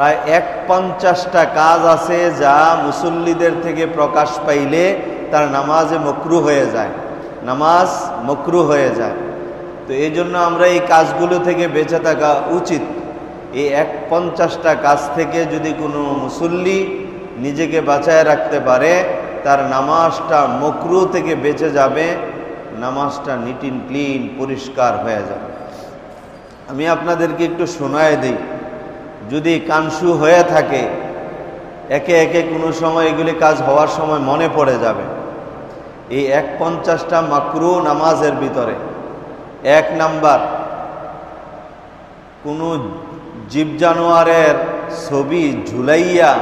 প্রায় এক পঞ্চাশটা কাজ আছে যা মুসল্লিদের থেকে প্রকাশ পাইলে তার নামাজে মকরু হয়ে যায়। নামাজ মকরু হয়ে যায়। তো এই জন্য আমরা এই কাজগুলো থেকে বেঁচে থাকা উচিত। এই এক পঞ্চাশটা কাজ থেকে যদি কোনো মুসল্লি নিজেকে বাঁচায় রাখতে পারে, তার নামাজটা মকরু থেকে বেঁচে যাবে, নামাজটা নিট ইন ক্লিন পরিষ্কার হয়ে যাবে। আমি আপনাদেরকে একটু শোনায় দিই। যদি কানসু হয়ে থাকে, একে একে কোনো সময় এগুলি কাজ হওয়ার সময় মনে পড়ে যাবে। এই এক পঞ্চাশটা মাকরু নামাজের ভিতরে এক নাম্বার, কোনো জীব জানোয়ারের ছবি ঝুলাইয়া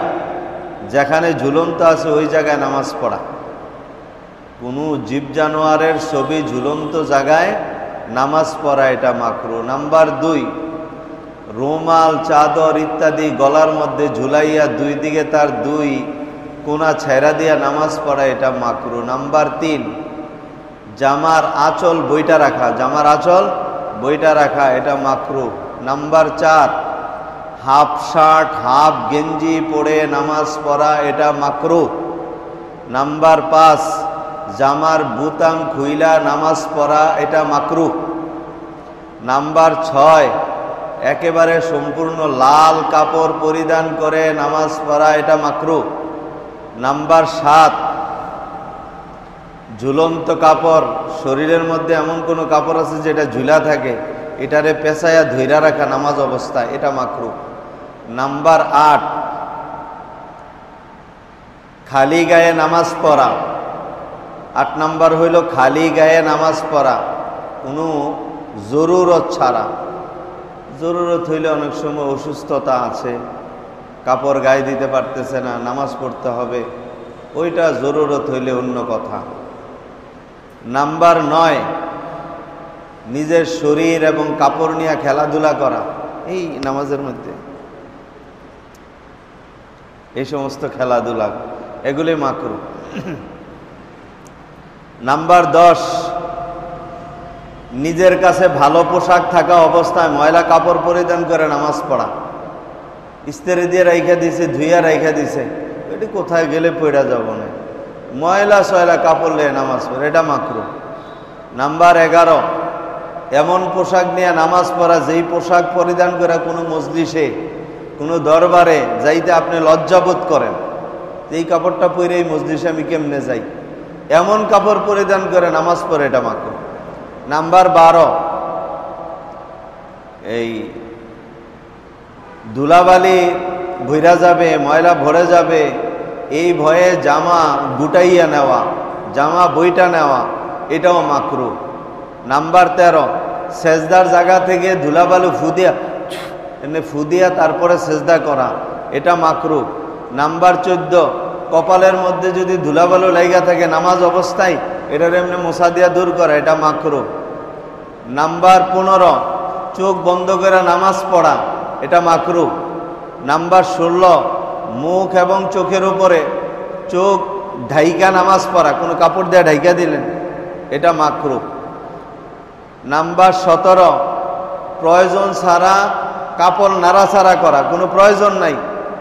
যেখানে ঝুলন্ত আছে ওই জায়গায় নামাজ পড়া। কোনো জীব জানোয়ারের ছবি ঝুলন্ত জায়গায় নামাজ পড়া এটা মাকরু। নাম্বার দুই রুমাল, চাদর ইত্যাদি গলার মধ্যে ঝুলাইয়া দুই দিকে তার দুই কোনা ছেড়া দিয়া নামাজ পড়া, এটা মাকরু। নাম্বার তিন, জামার আঁচল বইটা রাখা। জামার আঁচল বইটা রাখা, এটা মাকরু। নাম্বার চার, হাফ শার্ট, হাফ গেঞ্জি পরে নামাজ পড়া, এটা মাকরু। নাম্বার পাঁচ, জামার বুতাম খুইলা নামাজ পড়া, এটা মাকরু। নাম্বার ছয় একেবারে সম্পূর্ণ লাল কাপড় পরিধান করে নামাজ পড়া, এটা মাকরু। নাম্বার সাত, ঝুলন্ত কাপড়। শরীরের মধ্যে এমন কোনো কাপড় আছে যেটা ঝুলা থাকে, এটারে পেঁচাইয়া ধৈরা রাখা নামাজ অবস্থা, এটা মাকরু। নাম্বার আট, খালি গায়ে নামাজ পড়া। আট নাম্বার হইল খালি গায়ে নামাজ পড়া, কোনো জরুরত ছাড়া। জরুরত হইলে অনেক সময় অসুস্থতা আছে, কাপড় গায়ে দিতে পারতেছে না, নামাজ পড়তে হবে, ওইটা জরুরত হইলে অন্য কথা। নাম্বার নয়, নিজের শরীর এবং কাপড় নিয়ে খেলাধুলা করা, এই নামাজের মধ্যে। এই সমস্ত খেলাধুলা এগুলি মাকরু। নাম্বার দশ নিজের কাছে ভালো পোশাক থাকা অবস্থায় ময়লা কাপড় পরিধান করে নামাজ পড়া। ইস্তেরি দিয়ে রাইখা দিছে, ধুইয়া রাইখা দিছে। এটি কোথায় গেলে পড়া যাব না। ময়লা সয়লা কাপড় লে নামাজ পড়ে, এটা মাকরু নাম্বার এগারো, এমন পোশাক নিয়ে নামাজ পড়া, যেই পোশাক পরিধান করে কোনো মজলিসে, কোনো দরবারে যাইতে আপনি লজ্জাবোধ করেন এই কাপড়টা পরে এই মজলিসে আমি কেমনে যাই? এমন কাপড় পরিধান করে নামাজ পড়ে, এটা মাকরু নাম্বার বারো। এই ধুলাবালি ভইরা যাবে, ময়লা ভরে যাবে, এই ভয়ে জামা গুটাইয়া নেওয়া, জামা বইটা নেওয়া, এটাও মাকরু। নাম্বার তেরো, সেজদার জায়গা থেকে ধুলাবালু ফুদিয়া এমনি ফুদিয়া তারপরে সেজদা করা, এটা মাকরু। নাম্বার চোদ্দ, কপালের মধ্যে যদি ধুলাবালু লাইগা থাকে, নামাজ অবস্থায়, এটার এমনি মশা দিয়া দূর করা, এটা মাকরু। নাম্বার পনেরো, চোখ বন্ধ করে নামাজ পড়া, এটা মাকরু। নাম্বার ষোলো, মুখ এবং চোখের উপরে চোখ ঢাইকা নামাজ পড়া, কোনো কাপড় দিয়ে ঢাইকা দিলেন, এটা মাকরু। নাম্বার সতেরো, প্রয়োজন ছাড়া কাপড় নাড়াছাড়া করা, কোনো প্রয়োজন নাই,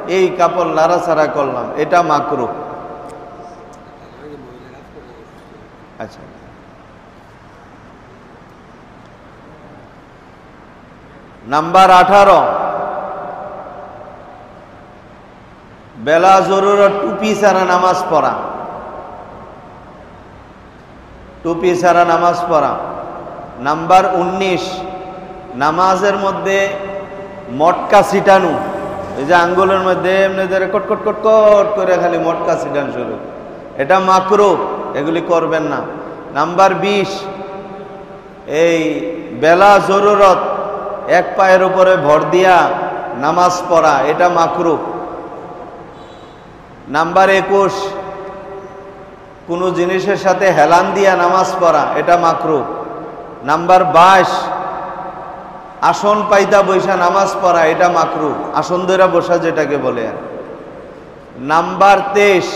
এই কাপড় নাড়াছাড়া করলাম, এটা মাকরু। আচ্ছা। নাম্বার আঠারো। বেলা জরুরত টুপি ছাড়া নামাজ পড়া। টুপি ছাড়া নামাজ পড়া। নাম্বার উনিশ, নামাজের মধ্যে মটকা ছিটানো। এই যে আঙ্গুলের মধ্যে এমনি ধরে কটকট কটকট করে খালি মটকা ছিটান শুরু। এটা মাকরো, এগুলি করবেন না। নাম্বার বিশ, এই বেলা জরুরত এক পায়ের উপরে ভর দিয়া নামাজ পড়া, এটা মাকরু নাম্বার একুশ, কোনো জিনিসের সাথে হেলান দিয়া নামাজ পড়া, এটা মাকরু নাম্বার বাইশ, আসন পাইতা বৈশা নামাজ পড়া, এটা মাকরু আসন ধরে বসা যেটাকে বলে নাম্বার তেইশ,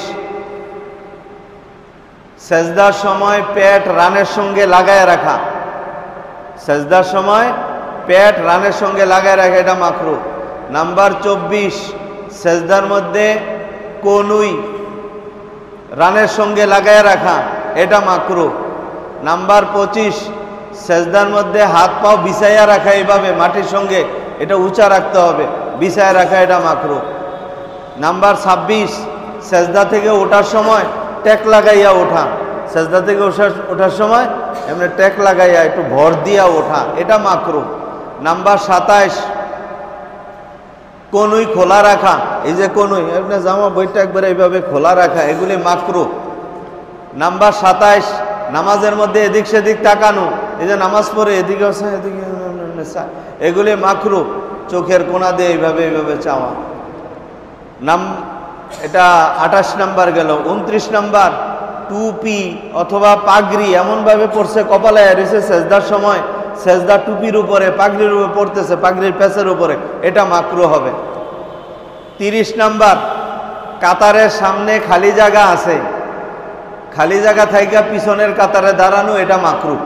সেজদার সময় পেট রানের সঙ্গে লাগায় রাখা। সেজদার সময় পেট রানের সঙ্গে লাগায় রাখা, এটা মাকরু। নাম্বার চব্বিশ, সেজদার মধ্যে কনুই রানের সঙ্গে লাগায় রাখা, এটা মাকরু। নাম্বার পঁচিশ, সেজদার মধ্যে হাত পাও বিছাইয়া রাখা এইভাবে মাটির সঙ্গে এটা উঁচা রাখতে হবে বিছায় রাখা, এটা মাকরু। নাম্বার ছাব্বিশ, সেজদা থেকে ওঠার সময় ট্যাক লাগাইয়া ওঠা। সেজদা থেকে ওঠার ওঠার সময় এমনি ট্যাক লাগাইয়া একটু ভর দিয়া ওঠা, এটা মাকরু। নাম্বার সাতাইশ। কনুই খোলা রাখা, এই যে কনুই, এমনি জামা বইটা একবারে এইভাবে খোলা রাখা, এগুলি মাকরু। নাম্বার সাতাইশ, নামাজের মধ্যে এদিক সেদিক তাকানো, এই যে নামাজ পড়ে এদিকে এদিকে এগুলি মাকরু, চোখের কোনা দিয়ে এইভাবে এইভাবে চাওয়া। নাম, এটা আঠাশ নাম্বার গেল, উনত্রিশ নাম্বার, টুপি অথবা পাগড়ি এমনভাবে পড়ছে কপালে রয়েছে সেজদার সময় সেজদা টুপির উপরে, পাগড়ির উপরে পড়তেছে, পাগড়ির প্যাচের উপরে, এটা মাকরু হবে। তিরিশ নাম্বার, কাতারের সামনে খালি জায়গা আছে। খালি জায়গা থাইকা পিছনের কাতারে দাঁড়ানো, এটা মাকরু।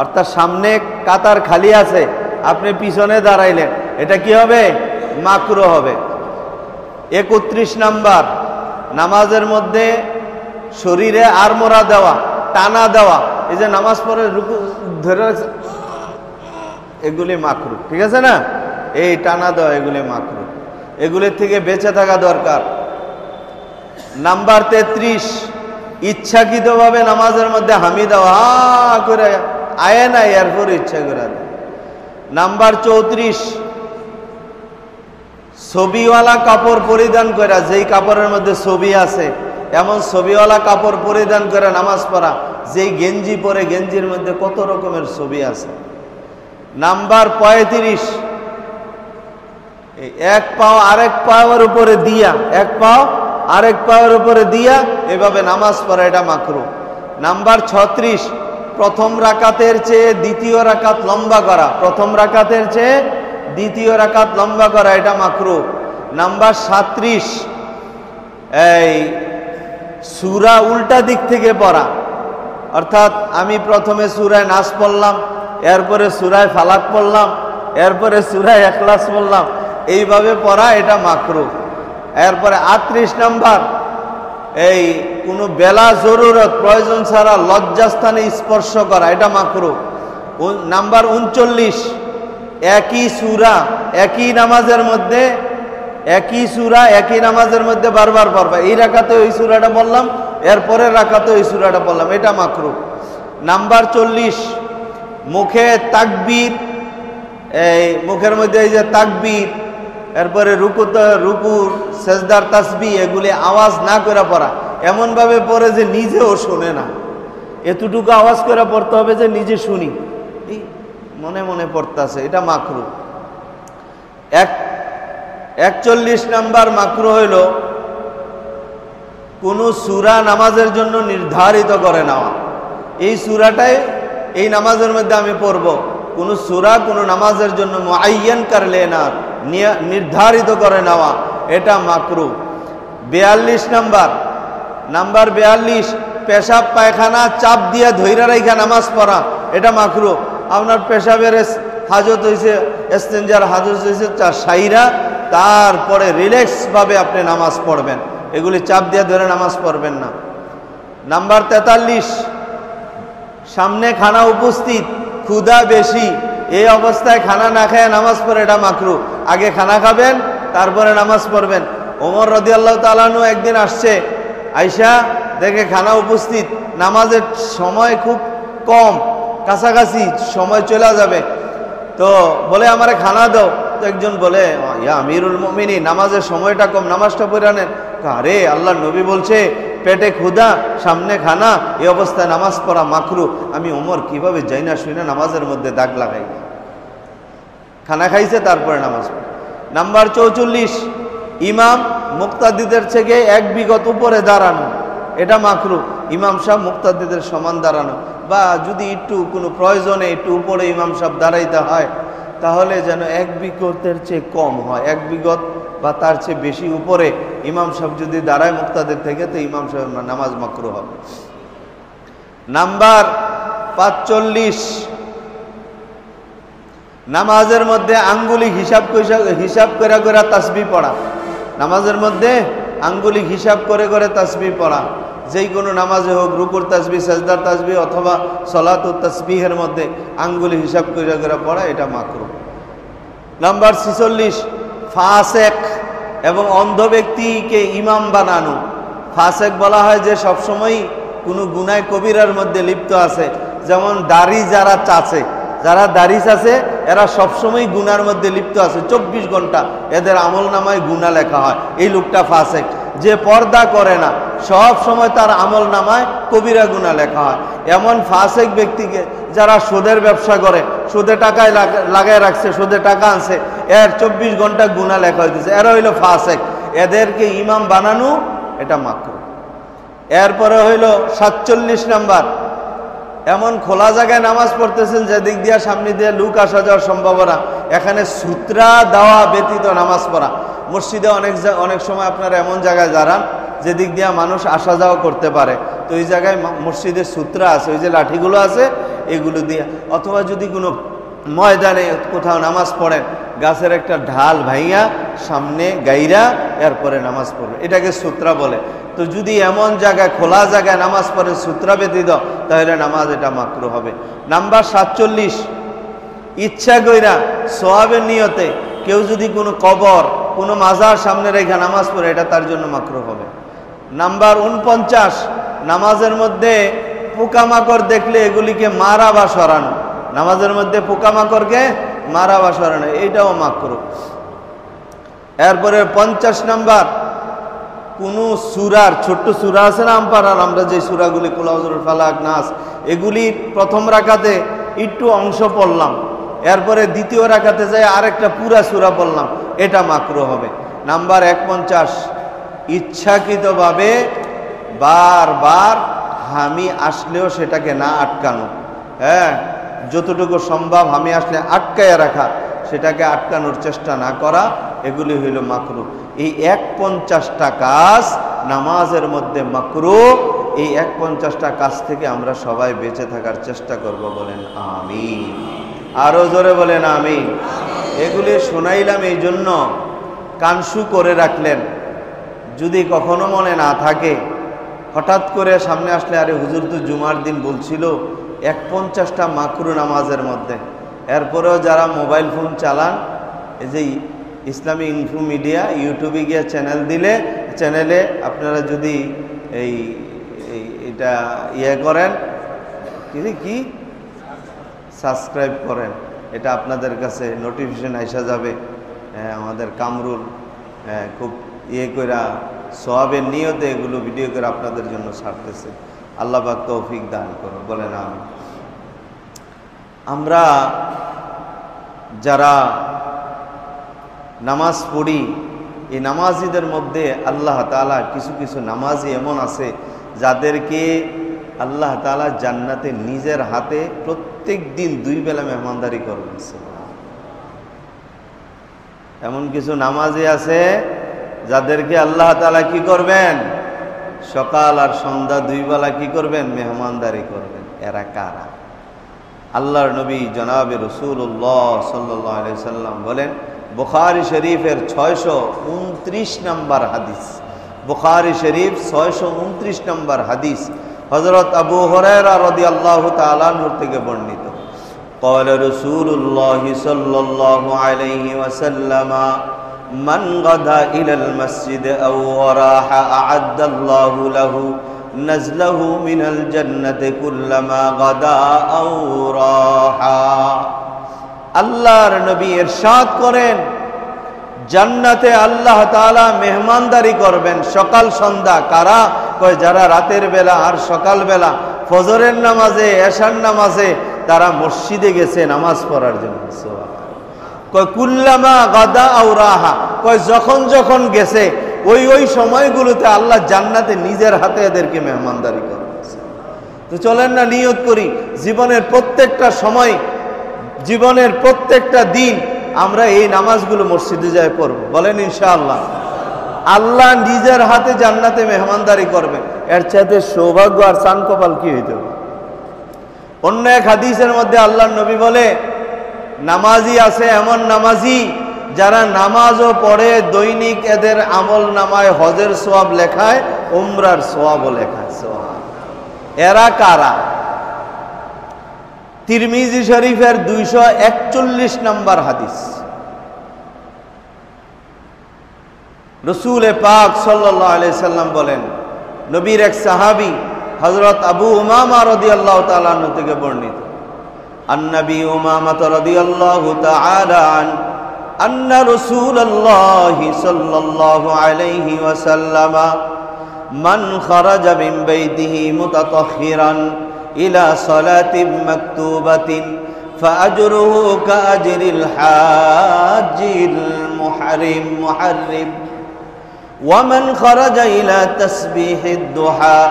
অর্থাৎ সামনে কাতার খালি আছে, আপনি পিছনে দাঁড়াইলেন, এটা কি হবে? মাকরু হবে। একত্রিশ নাম্বার, নামাজের মধ্যে শরীরে আরমোরা দেওয়া, টানা দেওয়া, এই যে নামাজ পড়ে রুকু, ধরে এগুলি মাকরু, ঠিক আছে না? এই টানা দেওয়া এগুলি মাকরু। এগুলির থেকে বেঁচে থাকা দরকার। নাম্বার তেত্রিশ, ইচ্ছাকৃতভাবে নামাজের মধ্যে হামি দেওয়া, হা করে আয় না এরপর ইচ্ছা করে নাম্বার চৌত্রিশ, ছবিওয়ালা কাপড় পরিধান করা যেই কাপড়ের মধ্যে ছবি আছে, এমন ছবিওয়ালা কাপড় পরিধান করে নামাজ পড়া, যেই গেঞ্জি পরে গেঞ্জির মধ্যে কত রকমের ছবি আছে। নাম্বার পঁয়ত্রিশ। এক পাও আরেক পাওয়ার উপরে দিয়া, এক পাও আরেক পাওয়ার উপরে দিয়া এভাবে নামাজ পড়া এটা মাকরু। নাম্বার ছত্রিশ, প্রথম রাকাতের চেয়ে দ্বিতীয় রাকাত লম্বা করা। প্রথম রাকাতের চেয়ে দ্বিতীয় রাকাত লম্বা করা এটা মাকরু। নাম্বার সাত্রিশ, এই সুরা উল্টা দিক থেকে পড়া। অর্থাৎ আমি প্রথমে সুরায় নাচ পড়লাম এরপরে সুরায় ফালাক পড়লাম, এরপরে সুরায় একলাস পড়লাম, এইভাবে পড়া এটা মাকরু। এরপরে আটত্রিশ নাম্বার, এই কোনো বেলা জরুরত, প্রয়োজন ছাড়া লজ্জাস্থানে স্পর্শ করা, এটা মাকরু। নাম্বার উনচল্লিশ, একই সুরা, একই নামাজের মধ্যে, একই সুরা, একই নামাজের মধ্যে বারবার পড়বা। এই রাখাতে ওই সুরাটা বললাম এরপরের রাখাতে ওই সুরাটা বললাম এটা মাকরু। নাম্বার চল্লিশ মুখে তাকবীর, এই মুখের মধ্যে এই যে তাকবীর, এরপরে রুকু রুকুর সেজদার তাসবি এগুলি আওয়াজ না করে পড়া। এমনভাবে পড়ে যে নিজেও শোনে না। এতটুকু আওয়াজ করে পড়তে হবে যে নিজে শুনি। মনে মনে পড়তেছে, এটা মাকরু। এক, একচল্লিশ নাম্বার মাকরু হইল, কোনো সুরা নামাজের জন্য নির্ধারিত করে নেওয়া। এই সুরাটাই এই নামাজের মধ্যে আমি পড়ব। কোনো সুরা, কোনো নামাজের জন্য আইয়ান করলে না নির্ধারিত করে নেওয়া। এটা মাকরু। বিয়াল্লিশ নাম্বার। নাম্বার বিয়াল্লিশ, পেশাব, পায়খানা, চাপ দিয়ে ধৈরা রাইখা নামাজ পড়া। এটা মাকরু। আপনার পেশাবের হাজত হয়েছে এস্তেঞ্জার হাজত হয়েছে চার সাইরা। তারপরে রিল্যাক্সভাবে আপনি নামাজ পড়বেন। এগুলি চাপ দিয়ে ধরে নামাজ পড়বেন না। নাম্বার তেতাল্লিশ। সামনে খানা উপস্থিত, ক্ষুধা বেশি, এই অবস্থায় খানা না খায় নামাজ পড়ে এটা মাকরু। আগে খানা খাবেন, তারপরে নামাজ পড়বেন। ওমর রদি আল্লাহ তালানু একদিন আসছে আইসা দেখে খানা উপস্থিত, নামাজের সময় খুব কম, কাছাকাছি সময় চলে যাবে। তো বলে, আমারে খানা দাও। তো একজন বলে, ইয়া আমিরুল মমিনী নামাজের সময়টা কম, নামাজটা পড়ে নেন আরে, আল্লাহ নবী বলছে, পেটে ক্ষুধা, সামনে খানা এই অবস্থায় নামাজ পড়া মাখরু আমি ওমর, কীভাবে যাই না শুই না নামাজের মধ্যে দাগ লাগাই? খানা খাইছে, তারপরে নামাজ নাম্বার চৌচল্লিশ, ইমাম মুক্তাদিদের থেকে এক বিগত উপরে দাঁড়ানো, এটা মাখরু ইমাম সাহেব মুক্তাদিদের সমান দাঁড়ানো। বা যদি একটু কোনো প্রয়োজনে একটু উপরে ইমাম সাহেব দাঁড়াইতে হয় তাহলে যেন এক বিগতের চেয়ে কম হয়। এক বিগত বা তার চেয়ে বেশি উপরে ইমাম সাহেব যদি দাঁড়ায় মুক্তাদের থেকে, তো ইমাম সাহেব নামাজ মাকরু হবে। নাম্বার পাঁচচল্লিশ। নামাজের মধ্যে আঙ্গুলি হিসাব হিসাব করে করে তাসবি পড়া। নামাজের মধ্যে আঙ্গুলি হিসাব করে করে তাসবি পড়া। যেই কোনো নামাজে হোক, রুকুর তাসবি সেজদার তাসবি অথবা সলাত ও তাসবিহের মধ্যে আঙ্গুলি হিসাব করে করে পড়া, এটা মাকরু। নাম্বার ছিচল্লিশ, ফাসেক এবং অন্ধ ব্যক্তিকে ইমাম বানানো। ফাসেক বলা হয় যে সবসময় কোনো গুনায় কবিরার মধ্যে লিপ্ত আছে। যেমন দাড়ি যারা চাচে, যারা দাড়ি চাচে, এরা সবসময় গুনার মধ্যে লিপ্ত আছে। চব্বিশ ঘণ্টা এদের আমল নামায় গুণা লেখা হয়। এই লোকটা ফাসেক। যে পর্দা করে না, সব সময় তার আমল নামায় কবিরা গুণা লেখা হয়। এমন ফাসেক ব্যক্তিকে যারা সুদের ব্যবসা করে, সুদে টাকায় লাগায় রাখছে, সুদে টাকা আনছে, এর চব্বিশ ঘণ্টা গুণা লেখা হইতেছে। এরা হইল ফাসেক। এদেরকে ইমাম বানানো, এটা মাকরু। এরপরে হইল সাতচল্লিশ নাম্বার। এমন খোলা জায়গায় নামাজ পড়তেছেন যে দিক দিয়ে সামনে দিয়ে লুক আসা যাওয়ার সম্ভাবনা। এখানে সূত্রা দেওয়া ব্যতীত নামাজ পড়া। মসজিদে অনেক অনেক সময় আপনারা এমন জায়গায় দাঁড়ান যে দিক দিয়ে মানুষ আসা যাওয়া করতে পারে। তো ওই জায়গায় মসজিদের সূত্রা আছে, ওই যে লাঠিগুলো আছে, এগুলো দিয়ে। অথবা যদি কোনো ময়দানে কোথাও নামাজ পড়েন, গাছের একটা ঢাল ভাইয়া সামনে গাইরা এরপরে নামাজ পড়বে। এটাকে সূত্রা বলে। তো যদি এমন জায়গায়, খোলা জায়গায় নামাজ পড়েন সূত্রা ব্যতীত, তাহলে নামাজ এটা মাত্র হবে। নাম্বার সাতচল্লিশ, ইচ্ছা কইরা সোয়াবের নিয়তে কেউ যদি কোনো কবর, কোনো মাজার সামনে রেখে নামাজ পড়ে, এটা তার জন্য মাকরু হবে। নাম্বার উনপঞ্চাশ, নামাজের মধ্যে পোকামাকড় দেখলে এগুলিকে মারা বা সরানো। নামাজের মধ্যে পোকামাকড়কে মারা বা সরানো, এইটাও মাকরু এরপরে পঞ্চাশ নাম্বার, কোনো সুরার, ছোট্ট সুরা আছে না আমপাড়ার আমরা যে সুরাগুলি কুলাউজুর ফালাক, নাস এগুলি প্রথম রাখাতে একটু অংশ পড়লাম। এরপরে দ্বিতীয় রাখাতে যাই আরেকটা পুরা সুরা বললাম এটা মাকরু হবে। নাম্বার এক পঞ্চাশ ইচ্ছাকৃতভাবে বারবার হামি আসলেও সেটাকে না আটকানো। হ্যাঁ যতটুকু সম্ভব হামি আসলে আটকায় রাখা, সেটাকে আটকানোর চেষ্টা না করা, এগুলি হইল মাকরু। এই এক পঞ্চাশটা কাজ নামাজের মধ্যে মাকরু, এই এক পঞ্চাশটা কাজ থেকে আমরা সবাই বেঁচে থাকার চেষ্টা করব বলেন আমি আরও জোরে বলেন আমি এগুলি শোনাইলাম এই জন্য কানসু করে রাখলেন। যদি কখনো মনে না থাকে, হঠাৎ করে সামনে আসলে, আরে হুজুর তো জুমার দিন বলছিল এক পঞ্চাশটা মাকরু নামাজের মধ্যে। এরপরেও যারা মোবাইল ফোন চালান, এই যে ইসলামী ইনফো মিডিয়া, ইউটিউবে গিয়ে চ্যানেল দিলে, চ্যানেলে আপনারা যদি এই এটা ইয়ে করেন, কি কি? সাবস্ক্রাইব করেন। এটা আপনাদের কাছে নোটিফিকেশন আসা যাবে। আমাদের কামরুল খুব ইয়ে করা সোয়াবের নিয়তে এগুলো ভিডিও করে আপনাদের জন্য ছাড়তেছে। আল্লাহ পাক তৌফিক দান করো বলেন আমি আমরা যারা নামাজ পড়ি, এই নামাজিদের মধ্যে আল্লাহ তালা কিছু কিছু নামাজি এমন আছে, যাদেরকে আল্লাহ তালা জান্নাতে নিজের হাতে প্রত্যেক দিন দুই বেলা মেহমানদারি করবেন এমন কিছু নামাজি আছে যাদেরকে আল্লাহ তালা কি করবেন? সকাল আর সন্ধ্যা দুই বেলা কি করবেন? মেহমানদারি করবেন। এরা কারা? আল্লাহর নবী জনাবে রসুল্লাহ সাল্লাহ সাল্লাম বলেন, বুখারি শরীফের ছয়শো উনত্রিশ নম্বর হাদিস। বুখারি শরীফ ছয়শো উনত্রিশ নম্বর হাদিস। হজরত আবু হরেরা রদি আল্লাহ তালাহুর থেকে বর্ণিত قال رسول الله صلى الله عليه وسلم من غدا إلى المسجد أو راح أعد الله له نزله من الجنة كلما غدا أو راح আল্লাহর নবী এরশাদ করেন জান্নাতে আল্লাহ তাআলা মেহমানদারি করবেন। সকাল, সন্ধ্যা, কারা? কয়, যারা রাতের বেলা আর সকাল বেলা ফজরের নামাজে, এশার নামাজে, তারা মসজিদে গেছে নামাজ পড়ার জন্য। কয়, কুল্লামা গাদা আউরাহা কয়, যখন যখন গেছে, ওই ওই সময়গুলোতে আল্লাহ জান্নাতে নিজের হাতে এদেরকে মেহমানদারি করে তো চলেন না, নিয়ত করি। জীবনের প্রত্যেকটা সময়, জীবনের প্রত্যেকটা দিন আমরা এই নামাজগুলো মসজিদে যাই পড়ব। বলেন ইনশাআল্লাহ। আল্লাহ নিজের হাতে জান্নাতে মেহমানদারি করবেন। এর চাইতে সৌভাগ্য আর চান কপাল কি হইতে অন্য এক হাদিসের মধ্যে আল্লাহ নবী বলে, নামাজি আছে এমন নামাজি যারা নামাজও পড়ে, দৈনিক এদের আমল নামায় হজের সোয়াব লেখায়, উমরার সোয়াবও লেখায়। সোয়াব। এরা কারা? তিরমিজি শরীফের দুইশো একচল্লিশ নম্বর হাদিস রসুল পাক সাল্লাহ আলি সাল্লাম বলেন নবীর এক সাহাবি হজরত আবু উমামা রদি আল্লাহ তালান থেকে বর্ণিত النبي أمامة رضي الله تعالى عنه أن رسول الله صلى الله عليه وسلم من خرج من بيته متطهرا إلى صلاة مكتوبة فأجره كأجر الحاج المحرم محرم ومن خرج إلى تسبيح الضحى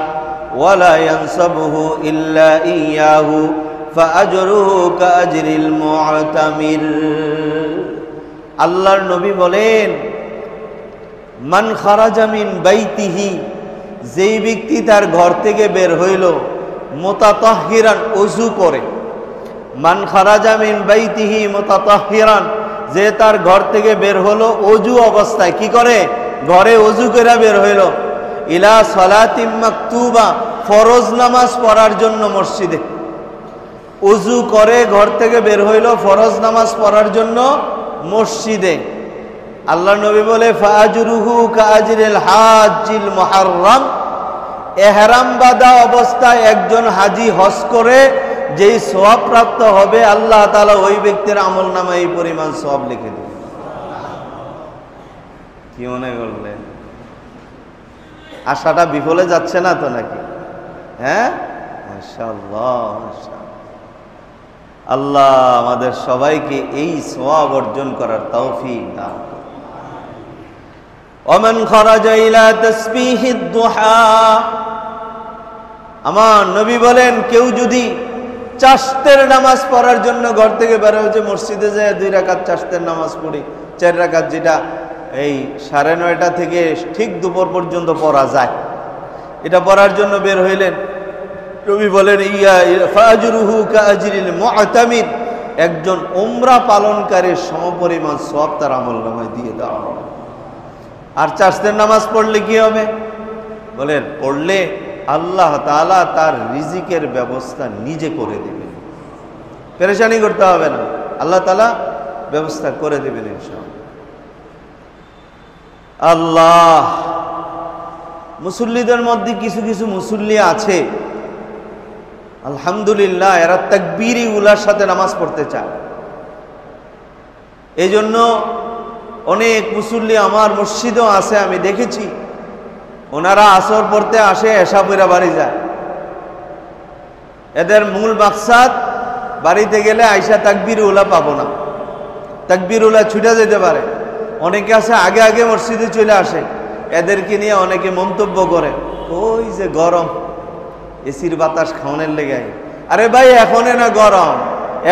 ولا ينسبه إلا إياه فأجره كأجر المعتمر আল্লাহর নবী বলেন মান খারাজামিন বাইতিহি যেই ব্যক্তি তার ঘর থেকে বের হইল মোতাতহিরান, অজু করে। মান খারাজামিন বাইতিহি মোতাতহিরান, যে তার ঘর থেকে বের হলো অজু অবস্থায়। কি করে? ঘরে অজু করে বের হইল। ইলা সলাতিম মাকতুবা, ফরজ নামাজ পড়ার জন্য মসজিদে। অজু করে ঘর থেকে বের হইল ফরজ নামাজ পড়ার জন্য মসজিদে। আল্লাহ নবী বলে, ফাজরুহু কাজরিল হাজিল মুহাররম। এহরাম বাদা অবস্থায় একজন হাজি হজ করে, যেই সওয়াব প্রাপ্ত হবে, আল্লাহ তাআলা ওই ব্যক্তির আমল নামে এই পরিমাণ সব লিখে দেবে। কি মনে করলেন? আশাটা বিফলে যাচ্ছে না তো নাকি? হ্যাঁ? আল্লাহ আমাদের সবাইকে এই সোয়াব অর্জন করার দান ওমান খরাজা ইলা তাসবিহিদ দুহা আমার নবী বলেন, কেউ যদি চাষতের নামাজ পড়ার জন্য ঘর থেকে বের হয়েছে মসজিদে যায়, দুই রাকাত চাষতের নামাজ পড়ি, চার রাকাত যেটা এই সাড়ে নয়টা থেকে ঠিক দুপুর পর্যন্ত পড়া যায়। এটা পড়ার জন্য বের হইলেন। রবি বলেন একজন ওমরা পালনকারীর সমপরিমাণ সব তার আমল নামায় দিয়ে দেওয়া আর চাষতের নামাজ পড়লে কি হবে? বলেন, পড়লে আল্লাহ তাআলা তার রিজিকের ব্যবস্থা নিজে করে দেবেন। পেরেশানি করতে হবে না। আল্লাহ তালা ব্যবস্থা করে দেবেন ইনশাআল্লাহ। আল্লাহ! মুসল্লিদের মধ্যে কিছু কিছু মুসল্লি আছে। আলহামদুলিল্লাহ, এরা তাকবিরি উলার সাথে নামাজ পড়তে চায়। এই জন্য অনেক মুসল্লি আমার মসজিদও আছে, আমি দেখেছি। ওনারা আসর পড়তে আসে, এসা পইরা বাড়ি যায়। এদের মূল বাকসাদ বাড়িতে গেলে আইসা তাকবির উলা পাবো না। তাকবির উলা ছুটে যেতে পারে। অনেকে আছে, আগে আগে মসজিদে চলে আসে। এদেরকে নিয়ে অনেকে মন্তব্য করে, ওই যে গরম, এসির বাতাস খাওয়ানোর লেগে আরে ভাই, এখনে না গরম,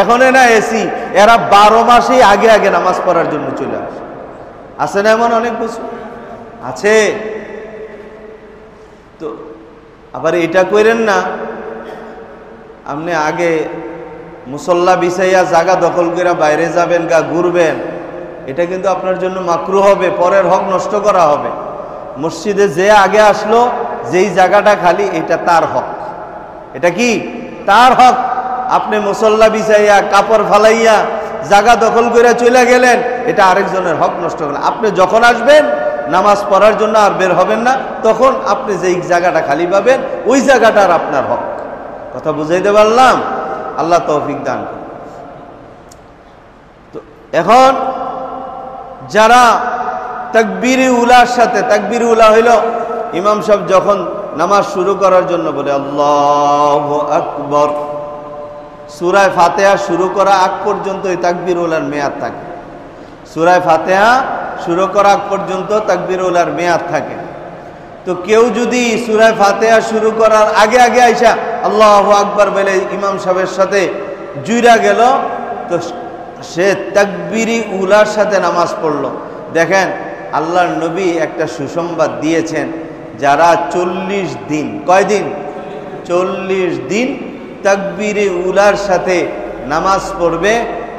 এখনে না এসি। এরা বারো মাসেই আগে আগে নামাজ পড়ার জন্য চলে আসে। আছে না এমন অনেক কিছু আছে। আবার এটা করেন না, আপনি আগে মুসল্লা বিছাইয়া জাগা দখল করে বাইরে যাবেন গা ঘুরবেন, এটা কিন্তু আপনার জন্য মাকরু হবে, পরের হক নষ্ট করা হবে। মসজিদে যে আগে আসলো, যেই জায়গাটা খালি, এটা তার হক। এটা কি? তার হক। আপনি মুসল্লা বিছাইয়া কাপড় ফালাইয়া জায়গা দখল করে চলে গেলেন, এটা আরেকজনের হক নষ্ট করলেন আপনি যখন আসবেন নামাজ পড়ার জন্য আর বের হবেন না, তখন আপনি যেই জায়গাটা খালি পাবেন, ওই জায়গাটার আপনার হক। কথা বুঝাইতে পারলাম? আল্লাহ তৌফিক দান তো এখন যারা তাকবিরি উলার সাথে, তাকবিরি উলা হইল, ইমাম সাহেব যখন নামাজ শুরু করার জন্য বলে, আল্লাহ আকবর। সুরায় ফাতেহা শুরু করা আগ পর্যন্ত এই তাকবির উলার মেয়াদ থাকে। সুরায় ফাতেহা শুরু করা পর্যন্ত তাকবির উলার মেয়াদ থাকে। তো কেউ যদি সুরায় ফাতেহা শুরু করার আগে আগে আইসা আল্লাহ আকবর বলে ইমাম সাহেবের সাথে জুইরা গেল, তো সে তাকবিরি উলার সাথে নামাজ পড়ল। দেখেন, আল্লাহর নবী একটা সুসংবাদ দিয়েছেন, যারা চল্লিশ দিন, কয়দিন? চল্লিশ দিন তাকবিরে উলার সাথে নামাজ পড়বে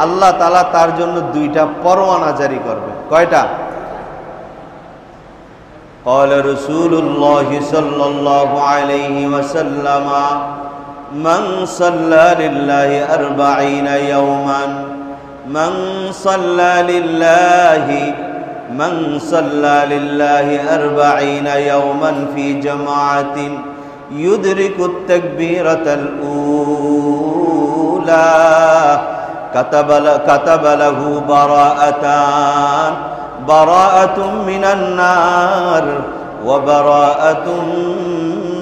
আল্লাহ তালা তার জন্য দুইটা পরোয়ানা জারি করবে কয়টা قال رسول الله صلى الله عليه وسلم من صلى لله أربعين يوما من صلى لله من صلى لله أربعين يوما في جماعة يدرك التكبيرة الأولى কাতাবালাহু বারাআতান, বারাআতুম মিনান নার, ওয়া বারাআতুম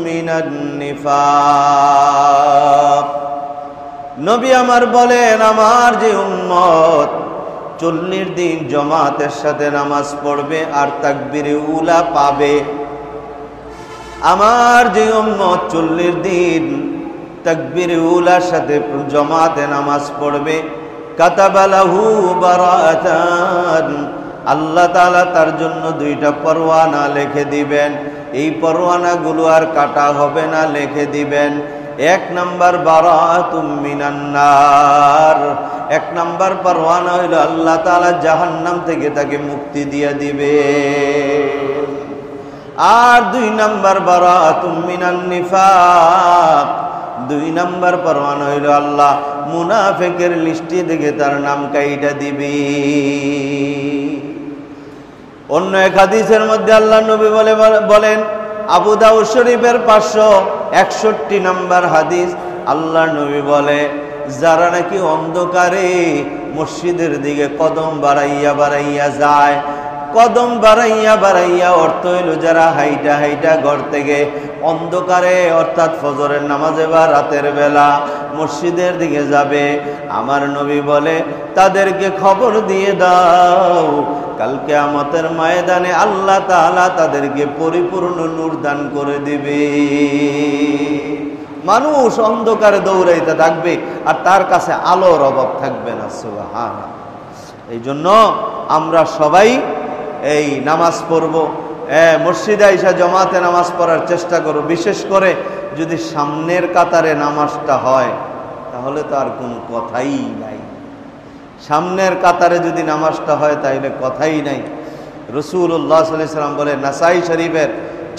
মিনান নিফাক। নবী আমার বলেন, আমার যে উম্মত, চল্লিশ দিন জমাতের সাথে নামাজ পড়বে আর তাকবির উলা পাবে। আমার যে উম্মত চল্লিশ দিন তাকবির উলার সাথে জমাতে নামাজ পড়বে কাতাবালাহু বারাতান আল্লাহ তাআলা তার জন্য দুইটা পরোয়ানা লিখে দিবেন। এই পরোয়ানাগুলো আর কাটা হবে না, লিখে দিবেন। এক নাম্বার বারাতুম মিনান্নার এক নাম্বার পরোয়ানা হইল আল্লাহ তাআলা জাহান্নাম থেকে তাকে মুক্তি দিয়ে দিবে। আর দুই নাম্বার বারাতুম মিনান নিফাক। দুই নাম্বার পরোয়ানা হইল আল্লাহ। মুনাফেকের লিস্টি থেকে তার নাম কাইটা দিবি। অন্য এক হাদিসের মধ্যে আল্লাহ নবী বলে বলেন, আবু দাউদ শরীফের পাঁচশো একষট্টি নাম্বার হাদিস। আল্লাহ নবী বলে, যারা নাকি অন্ধকারে মসজিদের দিকে কদম বাড়াইয়া বাড়াইয়া যায় কদম বাড়াইয়া বাড়াইয়া অর্থ হইল যারা হাইটা হাইটা ঘর থেকে অন্ধকারে, অর্থাৎ ফজরের নামাজে বা রাতের বেলা মসজিদের দিকে যাবে। আমার নবী বলে, তাদেরকে খবর দিয়ে দাও। কালকে আমাদের ময়দানে আল্লাহ তাআলা তাদেরকে পরিপূর্ণ নূর দান করে দিবে। মানুষ অন্ধকারে দৌড়াইতে থাকবে আর তার কাছে আলোর অভাব থাকবে না সুবহান এই জন্য আমরা সবাই এই নামাজ পড়ব। মসজিদে আইসা জমাতে নামাজ পড়ার চেষ্টা করো। বিশেষ করে যদি সামনের কাতারে নামাজটা হয়, তাহলে তো আর কোনো কথাই নাই। সামনের কাতারে যদি নামাজটা হয় তাহলে কথাই নাই। রসুল্লাহ সাল্লাম বলে নাসাই শরীফের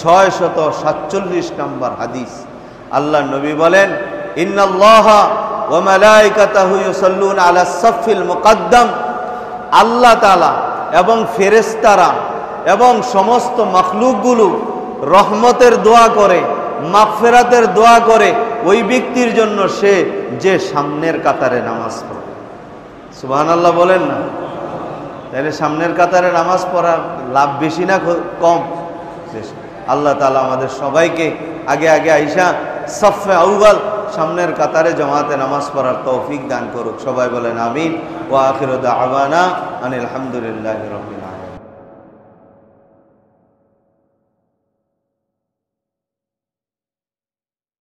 ছয় শত সাতচল্লিশ নম্বর হাদিস। আল্লাহ নবী বলেন আল্লাহ তাআলা এবং ফেরেস্তারা এবং সমস্ত মখলুকগুলো রহমতের দোয়া করে, মাগফিরাতের দোয়া করে ওই ব্যক্তির জন্য সে যে সামনের কাতারে নামাজ পড়ে। সুবহান আল্লাহ বলেন না? তাহলে সামনের কাতারে নামাজ পড়ার লাভ বেশি না কম? আল্লাহ তালা আমাদের সবাইকে আগে আগে আইসা সফে আউবাল সামনের কাতারে জমাতে নামাজ পড়ার তৌফিক দান করুক। সবাই বলেন আমিন। ও আখির আবানা আনিল আলহামদুলিল্লাহ রবিন